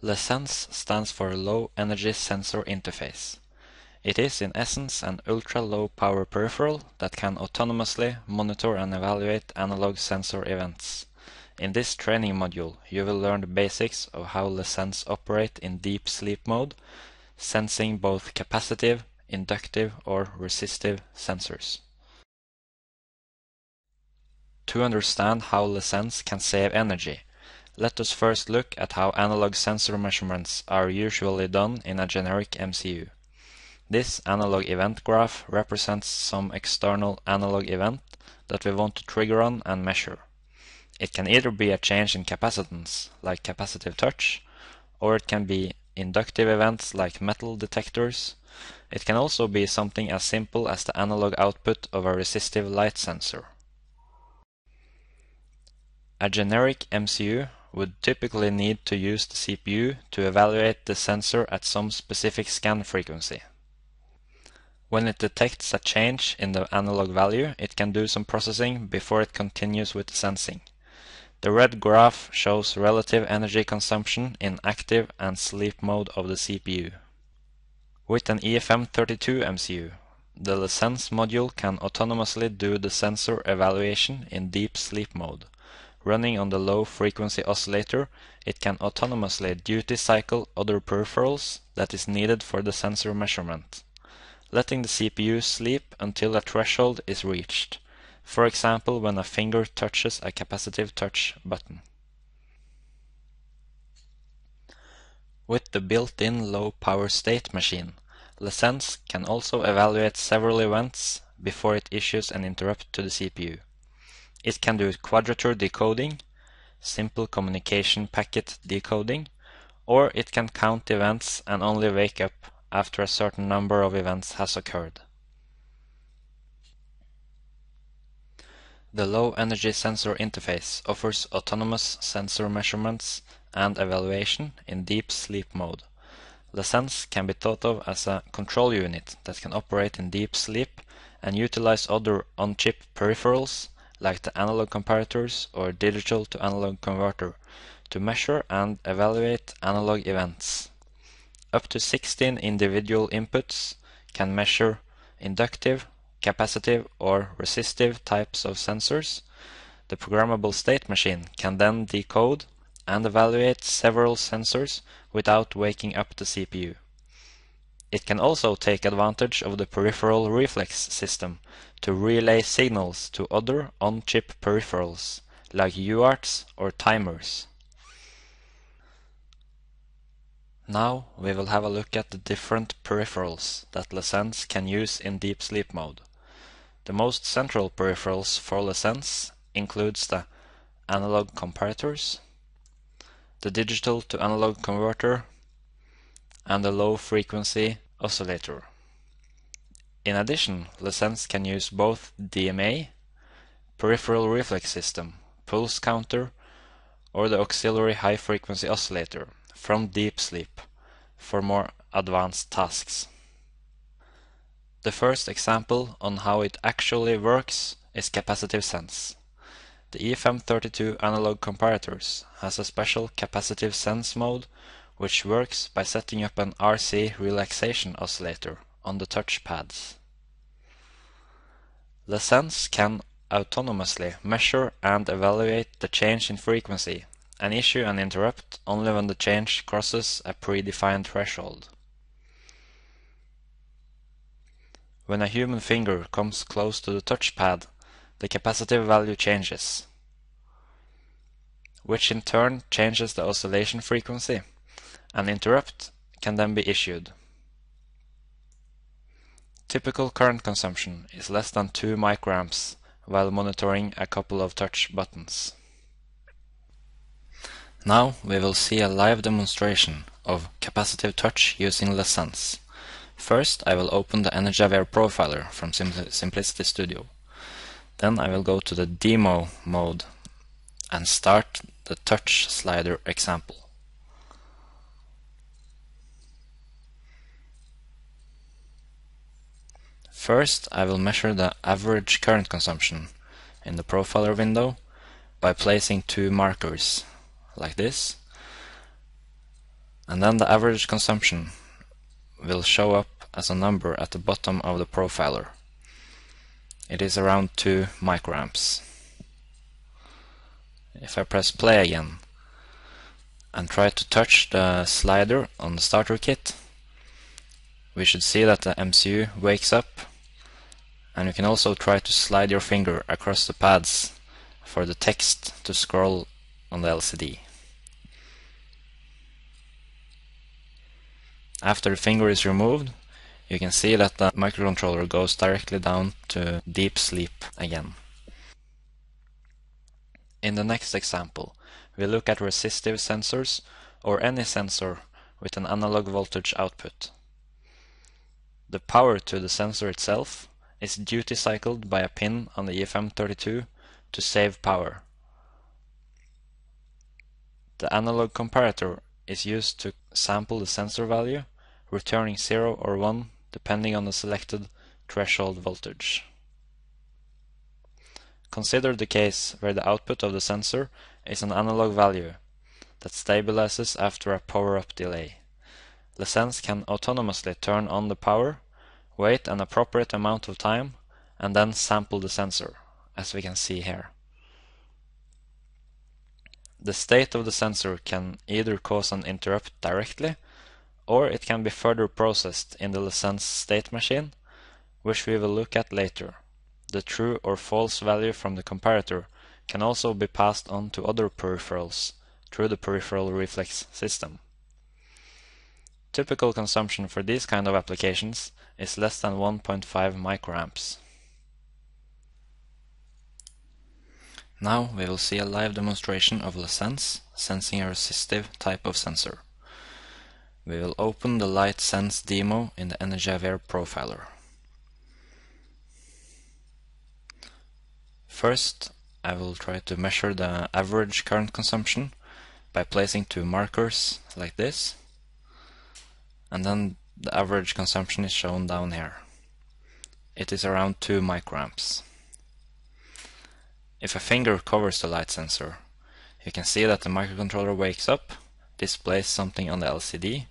LESENSE stands for Low Energy Sensor Interface. It is in essence an ultra-low power peripheral that can autonomously monitor and evaluate analog sensor events. In this training module, you will learn the basics of how LESENSE operate in deep sleep mode, sensing both capacitive, inductive or resistive sensors. To understand how LESENSE can save energy, let us first look at how analog sensor measurements are usually done in a generic MCU. This analog event graph represents some external analog event that we want to trigger on and measure. It can either be a change in capacitance, like capacitive touch, or it can be inductive events like metal detectors. It can also be something as simple as the analog output of a resistive light sensor. A generic MCU would typically need to use the CPU to evaluate the sensor at some specific scan frequency. When it detects a change in the analog value, it can do some processing before it continues with the sensing. The red graph shows relative energy consumption in active and sleep mode of the CPU. With an EFM32 MCU, the LESENSE module can autonomously do the sensor evaluation in deep sleep mode. Running on the low frequency oscillator, it can autonomously duty cycle other peripherals that is needed for the sensor measurement, letting the CPU sleep until a threshold is reached, for example when a finger touches a capacitive touch button. With the built-in low power state machine, LESENSE can also evaluate several events before it issues an interrupt to the CPU. It can do quadrature decoding, simple communication packet decoding, or it can count events and only wake up after a certain number of events has occurred. The Low Energy Sensor Interface offers autonomous sensor measurements and evaluation in deep sleep mode. LESENSE can be thought of as a control unit that can operate in deep sleep and utilize other on-chip peripherals like the analog comparators or digital to analog converter, to measure and evaluate analog events. Up to 16 individual inputs can measure inductive, capacitive or resistive types of sensors. The programmable state machine can then decode and evaluate several sensors without waking up the CPU. It can also take advantage of the peripheral reflex system to relay signals to other on-chip peripherals, like UARTs or timers. Now we will have a look at the different peripherals that LESENSE can use in deep sleep mode. The most central peripherals for LESENSE includes the analog comparators, the digital to analog converter, and a low frequency oscillator. In addition, LESENSE can use both DMA, peripheral reflex system, pulse counter, or the auxiliary high frequency oscillator from deep sleep for more advanced tasks. The first example on how it actually works is capacitive sense. The EFM32 analog comparators has a special capacitive sense mode which works by setting up an RC relaxation oscillator on the touch pads. LESENSE can autonomously measure and evaluate the change in frequency and issue an interrupt only when the change crosses a predefined threshold. When a human finger comes close to the touchpad, the capacitive value changes, which in turn changes the oscillation frequency. An interrupt can then be issued. Typical current consumption is less than 2 microamps while monitoring a couple of touch buttons. Now we will see a live demonstration of capacitive touch using LESENSE. First I will open the EnergyAware profiler from Simplicity Studio. Then I will go to the demo mode and start the touch slider example. First I will measure the average current consumption in the profiler window by placing two markers like this. and then the average consumption will show up as a number at the bottom of the profiler. It is around 2 microamps. If I press play again and try to touch the slider on the starter kit, we should see that the MCU wakes up and you can also try to slide your finger across the pads for the text to scroll on the LCD. After the finger is removed, you can see that the microcontroller goes directly down to deep sleep again. In the next example, we look at resistive sensors or any sensor with an analog voltage output. The power to the sensor itself is duty cycled by a pin on the EFM32 to save power. The analog comparator is used to sample the sensor value, returning 0 or 1 depending on the selected threshold voltage. Consider the case where the output of the sensor is an analog value that stabilizes after a power-up delay. The sense can autonomously turn on the power, wait an appropriate amount of time, and then sample the sensor, as we can see here. The state of the sensor can either cause an interrupt directly, or it can be further processed in the LESENSE state machine, which we will look at later. The true or false value from the comparator can also be passed on to other peripherals through the peripheral reflex system. Typical consumption for these kind of applications is less than 1.5 microamps. Now we will see a live demonstration of LESENSE sensing a resistive type of sensor. We will open the Light Sense demo in the EnergyAware profiler. First, I will try to measure the average current consumption by placing two markers like this and then the average consumption is shown down here. It is around 2 microamps. If a finger covers the light sensor, you can see that the microcontroller wakes up, displays something on the LCD,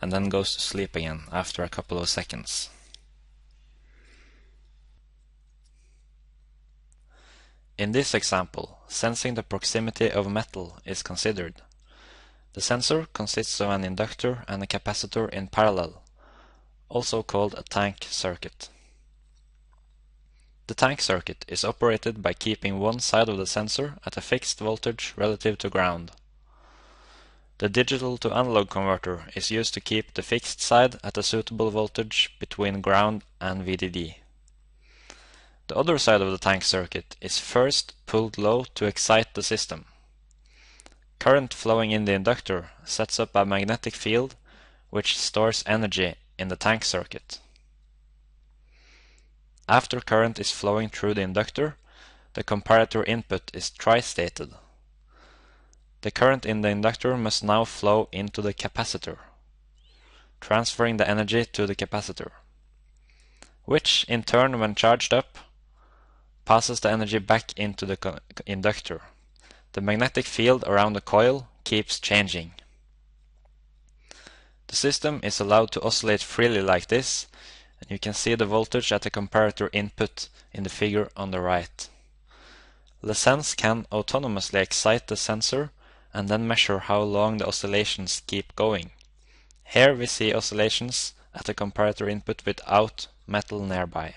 and then goes to sleep again after a couple of seconds. In this example, sensing the proximity of metal is considered. The sensor consists of an inductor and a capacitor in parallel, also called a tank circuit. The tank circuit is operated by keeping one side of the sensor at a fixed voltage relative to ground. The digital to analog converter is used to keep the fixed side at a suitable voltage between ground and VDD. The other side of the tank circuit is first pulled low to excite the system. Current flowing in the inductor sets up a magnetic field which stores energy in the tank circuit. After current is flowing through the inductor, the comparator input is tri-stated. The current in the inductor must now flow into the capacitor, transferring the energy to the capacitor, which in turn when charged up passes the energy back into the inductor. The magnetic field around the coil keeps changing. The system is allowed to oscillate freely like this and you can see the voltage at the comparator input in the figure on the right. LESENSE can autonomously excite the sensor and then measure how long the oscillations keep going. Here we see oscillations at the comparator input without metal nearby.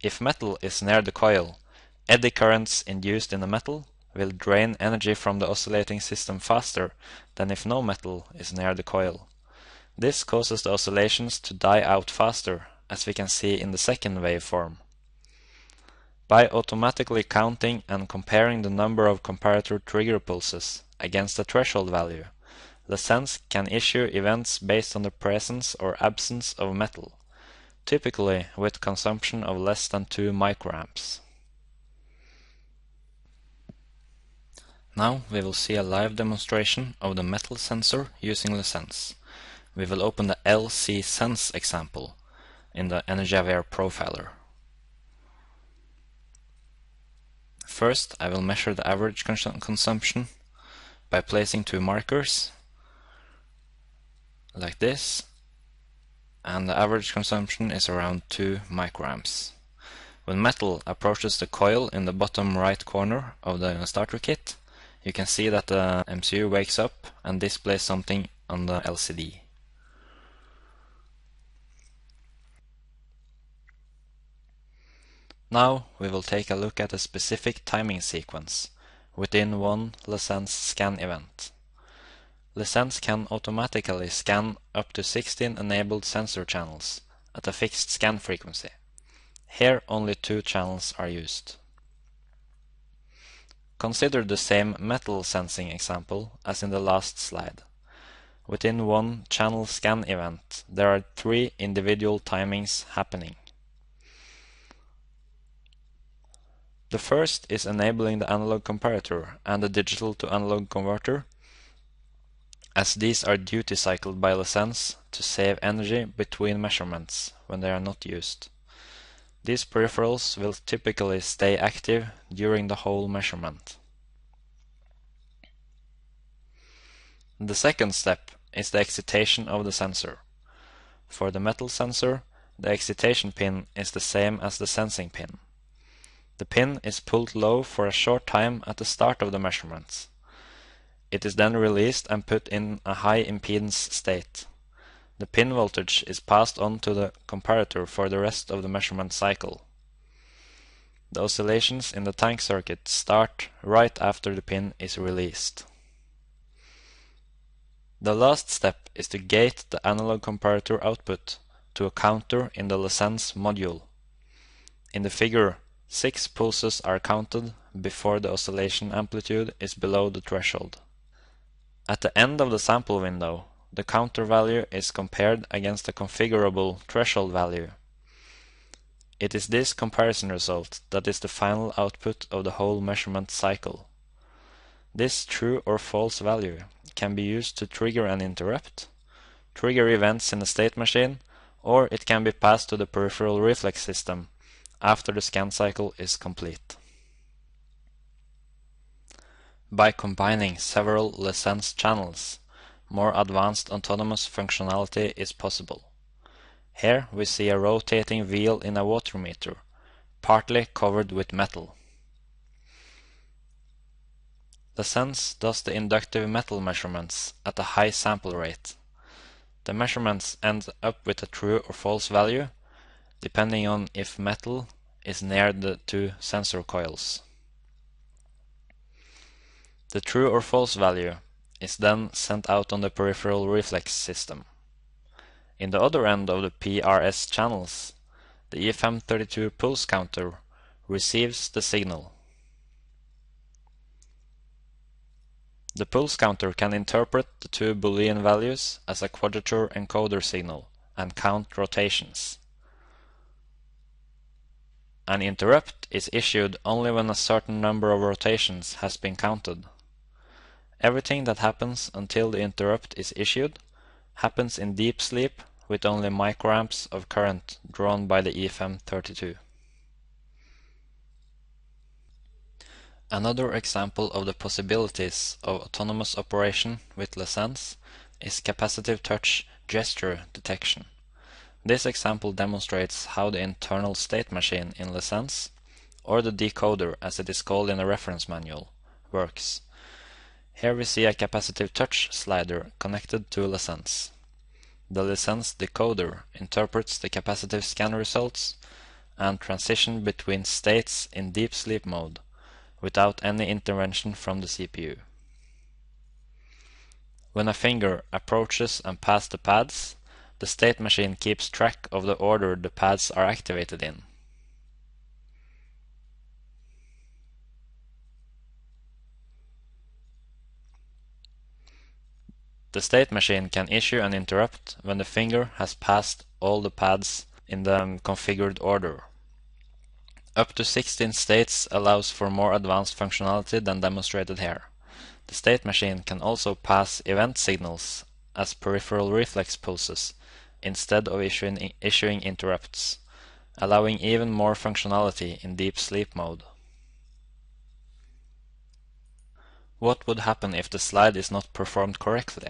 If metal is near the coil, eddy currents induced in the metal will drain energy from the oscillating system faster than if no metal is near the coil. This causes the oscillations to die out faster, as we can see in the second waveform. By automatically counting and comparing the number of comparator trigger pulses against the threshold value, LESENSE can issue events based on the presence or absence of metal, typically with consumption of less than 2 microamps. Now we will see a live demonstration of the metal sensor using LESENSE we will open the LC Sense example in the EnergyAware profiler. First, I will measure the average cons consumption by placing two markers, like this and the average consumption is around 2 microamps. When metal approaches the coil in the bottom right corner of the starter kit, you can see that the MCU wakes up and displays something on the LCD. Now we will take a look at a specific timing sequence within one LESENSE scan event. LESENSE can automatically scan up to 16 enabled sensor channels at a fixed scan frequency. Here only two channels are used. Consider the same metal sensing example as in the last slide. Within one channel scan event, there are three individual timings happening. The first is enabling the analog comparator and the digital to analog converter as these are duty cycled by the sense to save energy between measurements when they are not used. These peripherals will typically stay active during the whole measurement. The second step is the excitation of the sensor. For the metal sensor, the excitation pin is the same as the sensing pin. The pin is pulled low for a short time at the start of the measurements. It is then released and put in a high impedance state. The pin voltage is passed on to the comparator for the rest of the measurement cycle. The oscillations in the tank circuit start right after the pin is released. The last step is to gate the analog comparator output to a counter in the LESENSE module. In the figure, six pulses are counted before the oscillation amplitude is below the threshold. At the end of the sample window, the counter value is compared against a configurable threshold value. It is this comparison result that is the final output of the whole measurement cycle. This true or false value can be used to trigger an interrupt, trigger events in the state machine, or it can be passed to the peripheral reflex system after the scan cycle is complete by combining several LESENSE channels, more advanced autonomous functionality is possible. Here we see a rotating wheel in a water meter, partly covered with metal. LESENSE does the inductive metal measurements at a high sample rate. The measurements end up with a true or false value, depending on if metal is near the two sensor coils. The true or false value is then sent out on the peripheral reflex system. In the other end of the PRS channels, the EFM32 pulse counter receives the signal. The pulse counter can interpret the two Boolean values as a quadrature encoder signal and count rotations. An interrupt is issued only when a certain number of rotations has been counted. Everything that happens until the interrupt is issued happens in deep sleep with only microamps of current drawn by the EFM32. Another example of the possibilities of autonomous operation with LESENSE is capacitive touch gesture detection. This example demonstrates how the internal state machine in LESENSE, or the decoder as it is called in the reference manual, works. Here we see a capacitive touch slider connected to LESENSE. The LESENSE decoder interprets the capacitive scan results and transition between states in deep sleep mode without any intervention from the CPU. When a finger approaches and passes the pads, the state machine keeps track of the order the pads are activated in. The state machine can issue an interrupt when the finger has passed all the pads in the configured order. Up to 16 states allows for more advanced functionality than demonstrated here. The state machine can also pass event signals as peripheral reflex pulses instead of issuing, issuing interrupts, allowing even more functionality in deep sleep mode. What would happen if the slide is not performed correctly?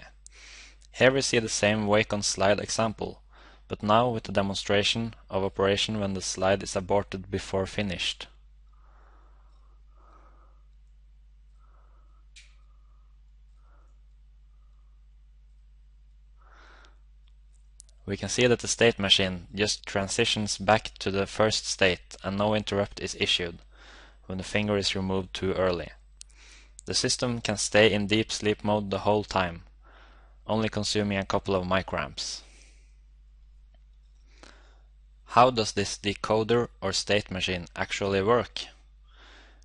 Here we see the same wake on slide example, but now with the demonstration of operation when the slide is aborted before finished. We can see that the state machine just transitions back to the first state and no interrupt is issued when the finger is removed too early. The system can stay in deep sleep mode the whole time, only consuming a couple of microamps. How does this decoder or state machine actually work?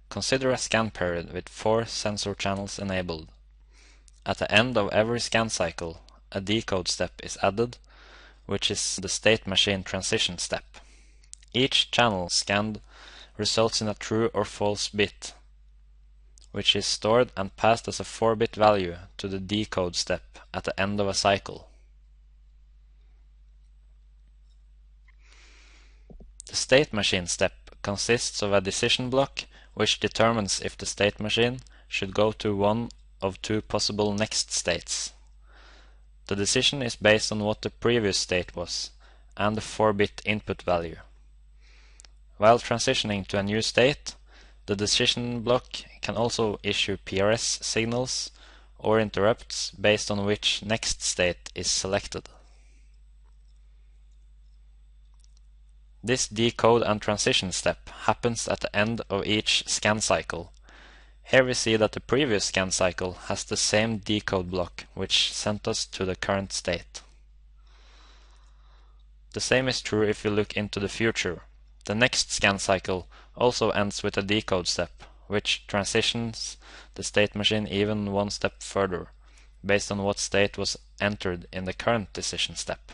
Consider a scan period with four sensor channels enabled. At the end of every scan cycle, a decode step is added which is the state machine transition step. Each channel scanned results in a true or false bit, which is stored and passed as a 4-bit value to the decode step at the end of a cycle. The state machine step consists of a decision block which determines if the state machine should go to one of two possible next states. The decision is based on what the previous state was, and the 4-bit input value. While transitioning to a new state, the decision block can also issue PRS signals or interrupts based on which next state is selected. This decode and transition step happens at the end of each scan cycle here we see that the previous scan cycle has the same decode block which sent us to the current state. The same is true if we look into the future. The next scan cycle also ends with a decode step, which transitions the state machine even one step further, based on what state was entered in the current decision step.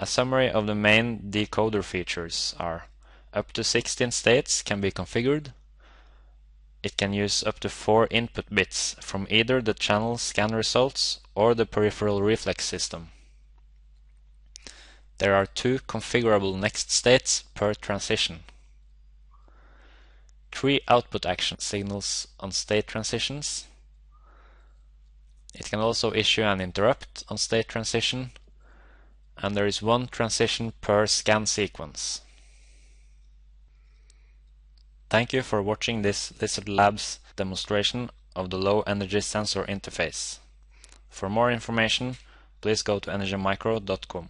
A summary of the main decoder features are up to 16 states can be configured, it can use up to four input bits from either the channel scan results or the peripheral reflex system. There are two configurable next states per transition. Three output action signals on state transitions. It can also issue an interrupt on state transition and there is one transition per scan sequence. Thank you for watching this Lizard Labs demonstration of the low energy sensor interface. For more information, please go to energymicro.com.